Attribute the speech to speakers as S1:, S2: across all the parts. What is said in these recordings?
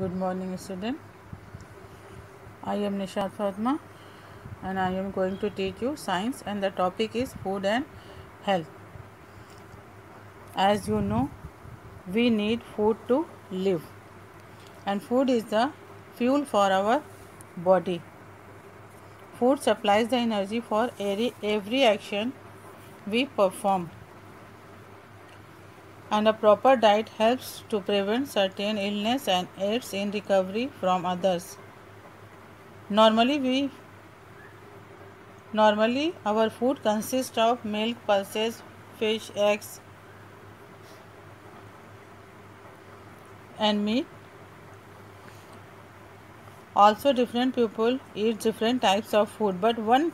S1: Good morning, student. I am Nishad Fatma and I am going to teach you science and the topic is food and health. As you know, we need food to live and food is the fuel for our body. Food supplies the energy for every, every action we perform and a proper diet helps to prevent certain illness and aids in recovery from others. Normally we normally our food consists of milk pulses fish eggs and meat. Also different people eat different types of food but one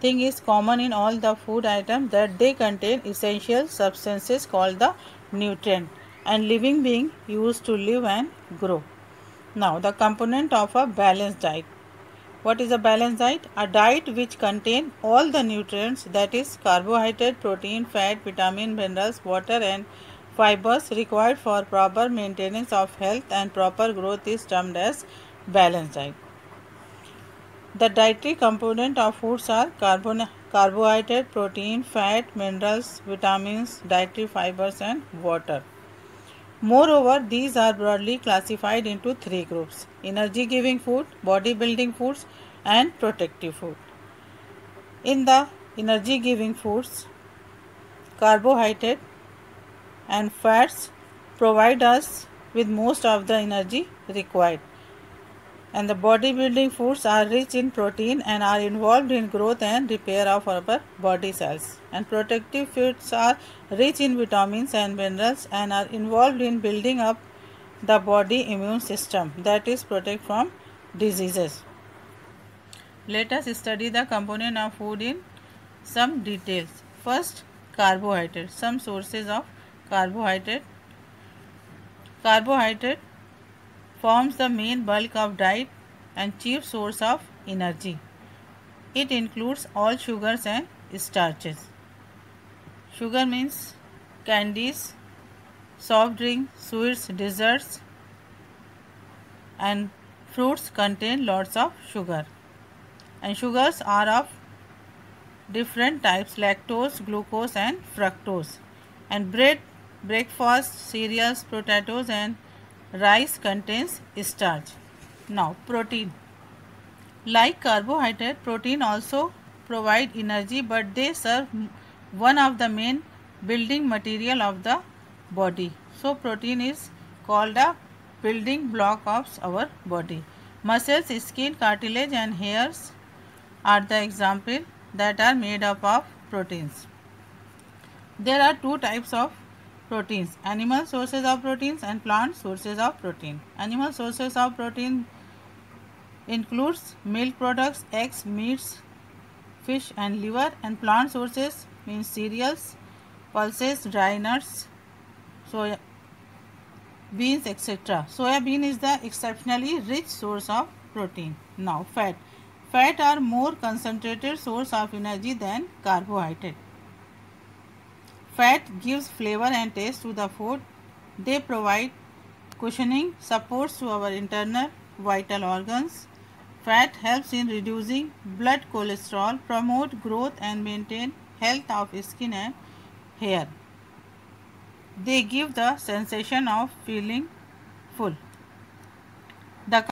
S1: thing is common in all the food items that they contain essential substances called the nutrient and living being used to live and grow. Now the component of a balanced diet. What is a balanced diet? A diet which contain all the nutrients that is carbohydrate, protein, fat, vitamin, minerals, water and fibers required for proper maintenance of health and proper growth is termed as balanced diet. The dietary component of foods are carbon carbohydrate, protein, fat, minerals, vitamins, dietary fibers and water. Moreover, these are broadly classified into three groups energy giving food, body building foods, and protective food. In the energy giving foods, carbohydrate and fats provide us with most of the energy required and the bodybuilding foods are rich in protein and are involved in growth and repair of our body cells. And protective foods are rich in vitamins and minerals and are involved in building up the body immune system that is protect from diseases. Let us study the component of food in some details. First carbohydrate. Some sources of carbohydrate. Carbohydrate forms the main bulk of diet and chief source of energy. It includes all sugars and starches. Sugar means candies, soft drinks, sweets, desserts and fruits contain lots of sugar. And sugars are of different types lactose, glucose and fructose. And bread, breakfast, cereals, potatoes and Rice contains starch. Now protein. Like carbohydrate, protein also provide energy but they serve one of the main building material of the body. So protein is called a building block of our body. Muscles, skin, cartilage and hairs are the example that are made up of proteins. There are two types of proteins. Animal sources of proteins and plant sources of protein. Animal sources of protein includes milk products eggs meats fish and liver and plant sources means cereals pulses dry nuts soya beans etc soya bean is the exceptionally rich source of protein. Now fat. Fat are more concentrated source of energy than carbohydrate Fat gives flavor and taste to the food. They provide cushioning, supports to our internal vital organs. Fat helps in reducing blood cholesterol, promote growth and maintain health of skin and hair. They give the sensation of feeling full. The,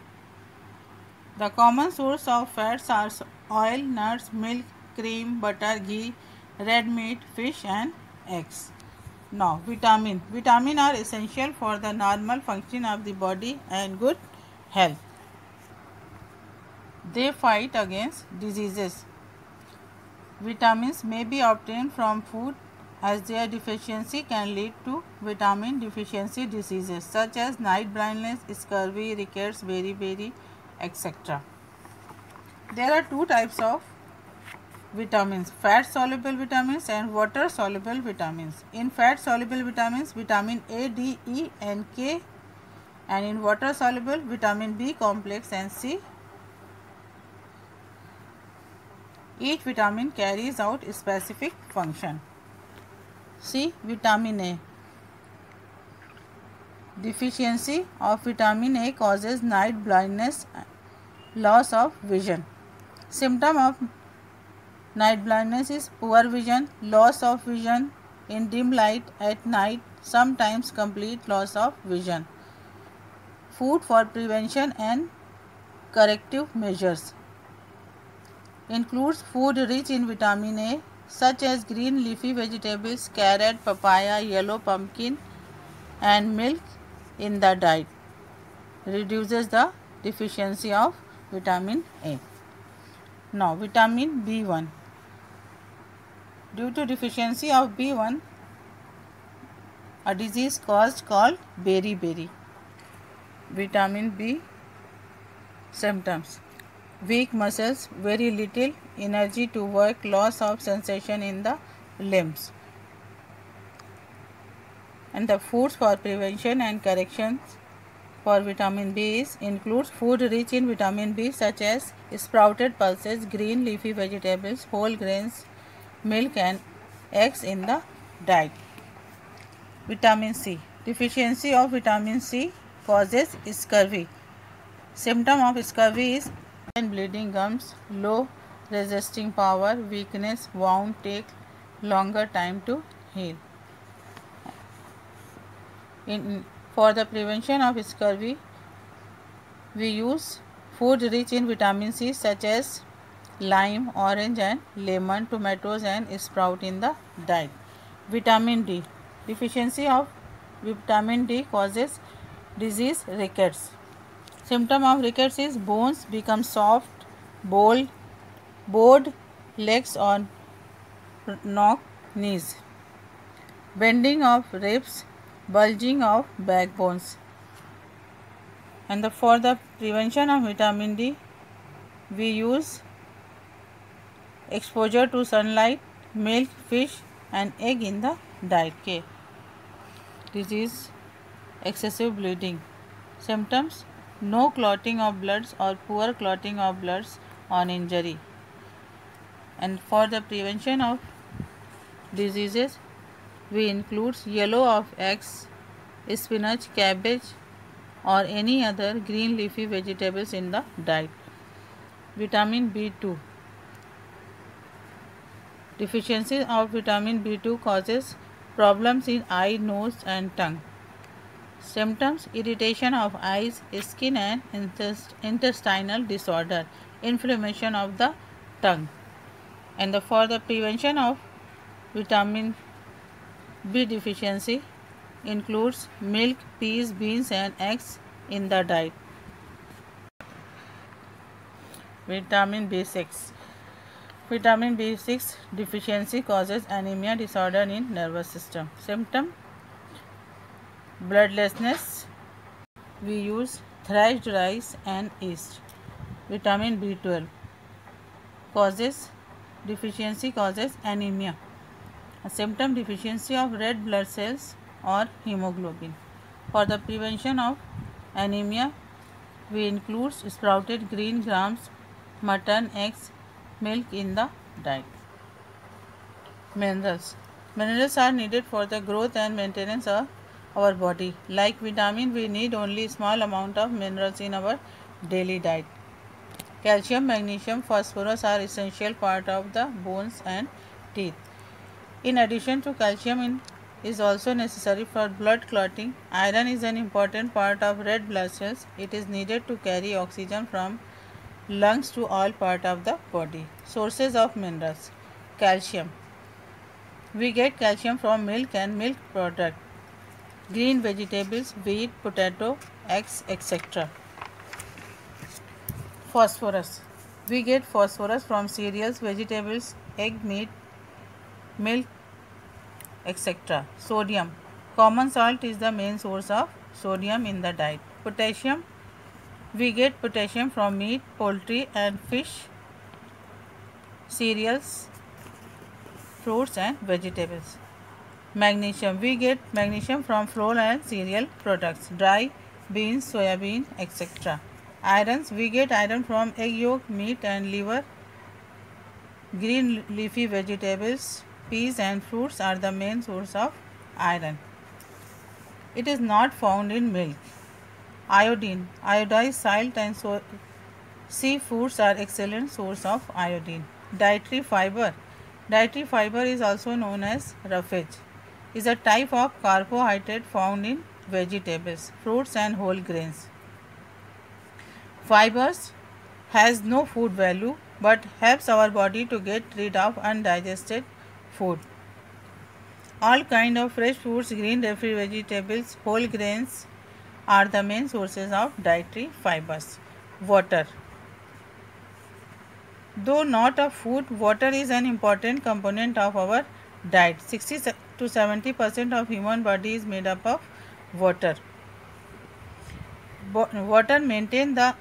S1: the common source of fats are oil, nuts, milk, cream, butter, ghee, red meat, fish and X. Now, vitamin. Vitamin are essential for the normal function of the body and good health. They fight against diseases. Vitamins may be obtained from food as their deficiency can lead to vitamin deficiency diseases such as night blindness, scurvy, rickets, beriberi, etc. There are two types of vitamins. Fat soluble vitamins and water soluble vitamins. In fat soluble vitamins vitamin a d e and k and in water soluble vitamin b complex and c. Each vitamin carries out specific function. See vitamin a. Deficiency of vitamin A causes night blindness, loss of vision. Symptom of night blindness is poor vision, loss of vision in dim light at night, sometimes complete loss of vision. Food for prevention and corrective measures includes food rich in vitamin A such as green leafy vegetables, carrot, papaya, yellow pumpkin and milk in the diet reduces the deficiency of vitamin A. Now vitamin B1 due to deficiency of B1 a disease caused called beriberi. Vitamin B symptoms weak muscles, very little energy to work, loss of sensation in the limbs. And the foods for prevention and corrections for vitamin B is includes food rich in vitamin B such as sprouted pulses, green leafy vegetables, whole grains, milk and eggs in the diet. Vitamin C. Deficiency of vitamin C causes scurvy. Symptom of scurvy is bleeding gums, low resisting power, weakness, wound take longer time to heal. In, for the prevention of scurvy, we use food rich in vitamin C such as lime, orange and lemon, tomatoes and sprout in the diet. Vitamin D. Deficiency of vitamin D causes disease rickets. Symptom of rickets is bones become soft, bold, bowed legs or knock knees, bending of ribs, bulging of backbones. And the, for the prevention of vitamin D, we use exposure to sunlight, milk, fish and egg in the diet. K. Disease, excessive bleeding. Symptoms no clotting of bloods or poor clotting of bloods on injury. And for the prevention of diseases, we include yellow of eggs, spinach, cabbage or any other green leafy vegetables in the diet. Vitamin B2 Deficiency of vitamin B2 causes problems in eye, nose and tongue. Symptoms irritation of eyes, skin and intestinal disorder, inflammation of the tongue. And the, for the prevention of vitamin B deficiency includes milk, peas, beans and eggs in the diet. Vitamin B6 Vitamin B6 deficiency causes anemia disorder in nervous system. Symptom? Bloodlessness. We use thrashed rice and yeast. Vitamin b12 causes deficiency causes anemia. A symptom deficiency of red blood cells or hemoglobin. For the prevention of anemia we include sprouted green grams mutton eggs milk in the diet minerals minerals are needed for the growth and maintenance of our body. Like vitamin, we need only small amount of minerals in our daily diet. Calcium, magnesium, phosphorus are essential part of the bones and teeth. In addition to calcium in, is also necessary for blood clotting. Iron is an important part of red blood cells. It is needed to carry oxygen from lungs to all part of the body. Sources of minerals. Calcium. We get calcium from milk and milk product green vegetables, wheat, potato, eggs, etc. Phosphorus. We get phosphorus from cereals, vegetables, egg, meat, milk, etc. Sodium. Common salt is the main source of sodium in the diet. Potassium. We get potassium from meat, poultry and fish, cereals, fruits and vegetables. Magnesium. We get magnesium from flour and cereal products, dry beans, soya bean, etc. Irons. We get iron from egg yolk, meat and liver. Green leafy vegetables, peas and fruits are the main source of iron. It is not found in milk. Iodine, iodized salt and so seafoods are excellent source of iodine. Dietary fiber. Dietary fiber is also known as roughage. Is a type of carbohydrate found in vegetables, fruits and whole grains. Fibers has no food value but helps our body to get rid of undigested food. All kind of fresh fruits, green leafy vegetables, whole grains are the main sources of dietary fibers. Water. Though not a food, water is an important component of our diet. 60 to 70 percent of human body is made up of water. water maintain the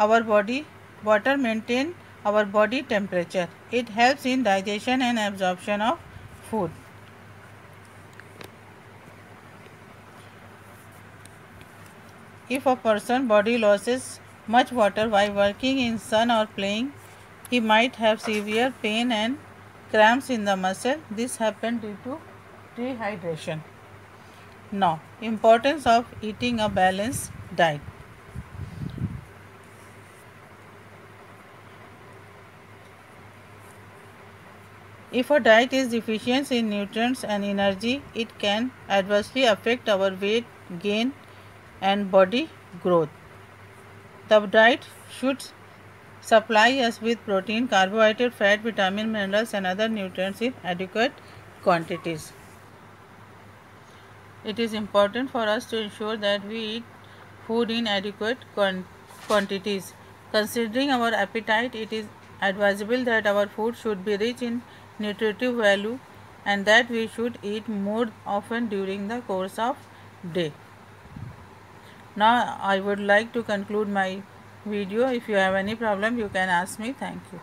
S1: our body. Water maintain our body temperature. It helps in digestion and absorption of food. If a person body loses much water while working in sun or playing, he might have severe pain and cramps in the muscle. This happened due to dehydration. Now, importance of eating a balanced diet. If a diet is deficient in nutrients and energy, it can adversely affect our weight gain and body growth. The diet should supply us with protein, carbohydrate, fat, vitamin, minerals and other nutrients in adequate quantities. It is important for us to ensure that we eat food in adequate quantities. Considering our appetite, it is advisable that our food should be rich in nutritive value and that we should eat more often during the course of day. Now I would like to conclude my video. If you have any problem, you can ask me. Thank you.